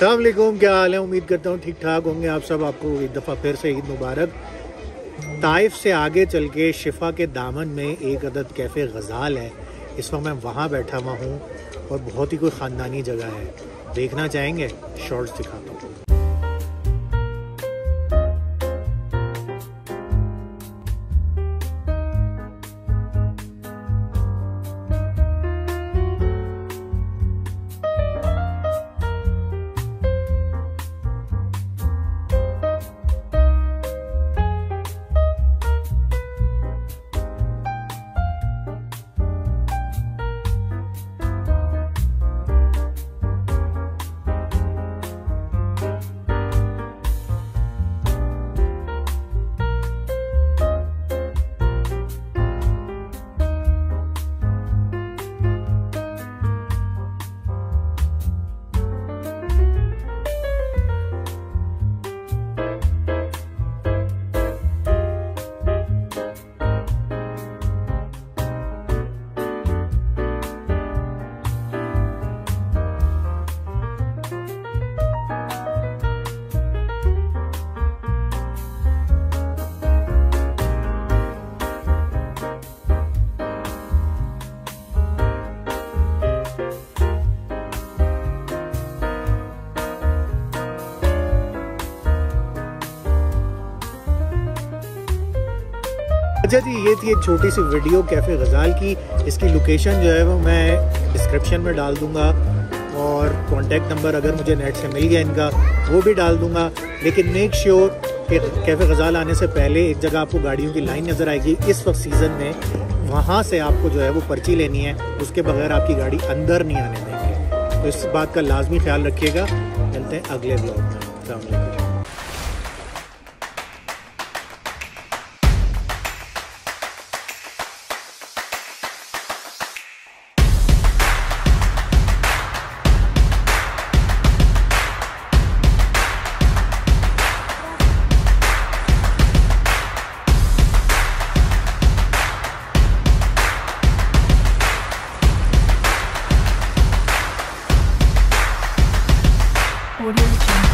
अलैक्म क्या हाल है? उम्मीद करता हूँ ठीक ठाक होंगे। आप सब आपको एक दफ़ा फिर से ईद मुबारक। ताइफ से आगे चल के शिफा के दामन में एक अदद कैफ़े गज़ाल है। इस वक्त मैं वहाँ बैठा हुआ हूँ और बहुत ही कोई ख़ानदानी जगह है। देखना चाहेंगे? शॉर्ट्स दिखाता हूँ। अच्छा जी, ये थी एक छोटी सी वीडियो कैफ़े गज़ाल की। इसकी लोकेशन जो है वो मैं डिस्क्रिप्शन में डाल दूँगा और कॉन्टैक्ट नंबर अगर मुझे नेट से मिल गया इनका, वो भी डाल दूँगा। लेकिन मेक श्योर कि कैफ़े गज़ाल आने से पहले एक जगह आपको गाड़ियों की लाइन नज़र आएगी। इस वक्त सीज़न में वहाँ से आपको जो है वो पर्ची लेनी है, उसके बगैर आपकी गाड़ी अंदर नहीं आने देंगे। तो इस बात का लाजमी ख्याल रखिएगा। मिलते हैं अगले ब्लॉग में। अलैक्म 我델 이.